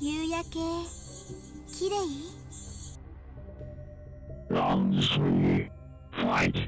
夕焼け綺麗？ランド3ファイト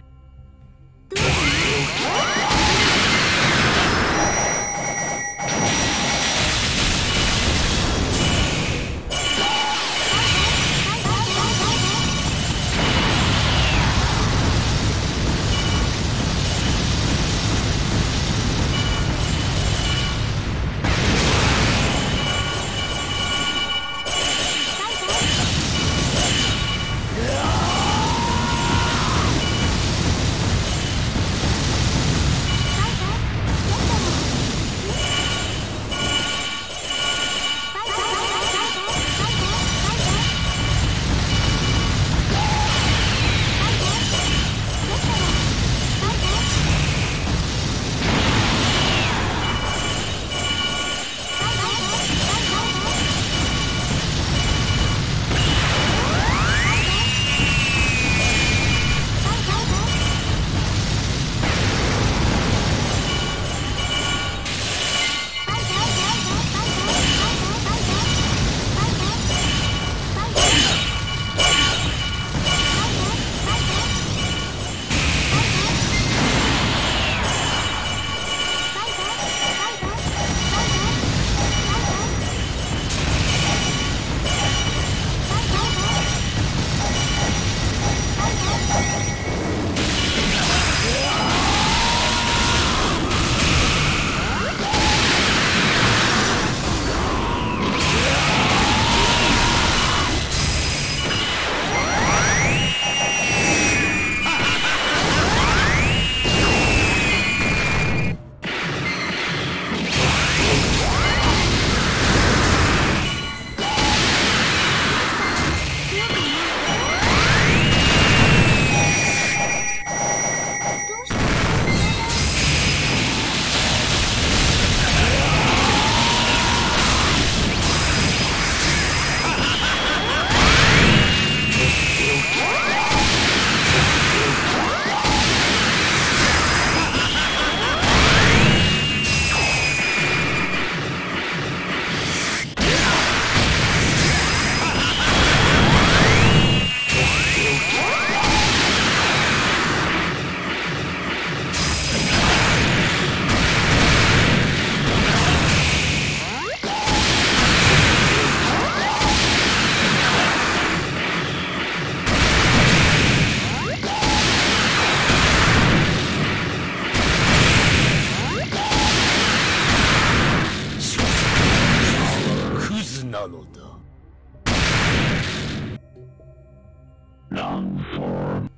Down for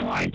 fight.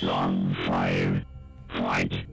Song 5. Fight.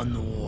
Oh non.